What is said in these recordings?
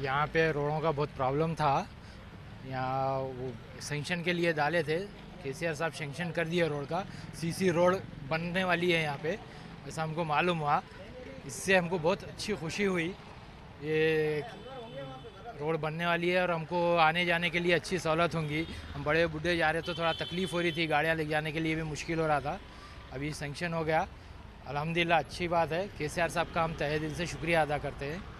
यहाँ पे रोडों का बहुत प्रॉब्लम था। यहाँ वो सेंक्शन के लिए डाले थे। के साहब सेंक्शन कर दिए रोड का। सीसी रोड बनने वाली है यहाँ पे, ऐसा हमको मालूम हुआ। इससे हमको बहुत अच्छी खुशी हुई। ये रोड बनने वाली है और हमको आने जाने के लिए अच्छी सहूलत होंगी। हम बड़े बूढ़े जा रहे तो थोड़ा तकलीफ़ हो रही थी, गाड़ियाँ ले जाने के लिए भी मुश्किल हो रहा था। अभी सेंक्शन हो गया। अलहमदिल्ला, अच्छी बात है। के साहब का हम तहे दिल से शुक्रिया अदा करते हैं।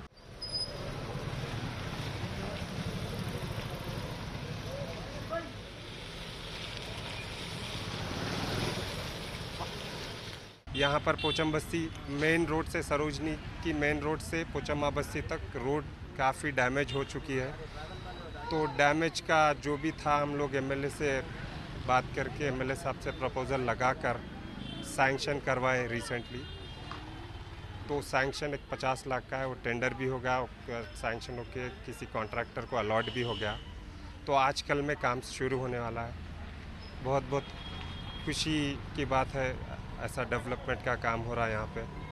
यहाँ पर पोचम बस्ती मेन रोड से सरोजनी की मेन रोड से पोचम्मा बस्ती तक रोड काफ़ी डैमेज हो चुकी है। तो डैमेज का जो भी था, हम लोग एमएलए से बात करके एमएलए साहब से प्रपोज़ल लगाकर सैंक्शन करवाए रिसेंटली तो सैंक्शन एक पचास लाख का है, वो टेंडर भी हो गया सैंक्शन होके किसी कॉन्ट्रैक्टर को अलॉट भी हो गया। तो आज कल में काम शुरू होने वाला है। बहुत बहुत खुशी की बात है ऐसा डेवलपमेंट का काम हो रहा है यहाँ पे।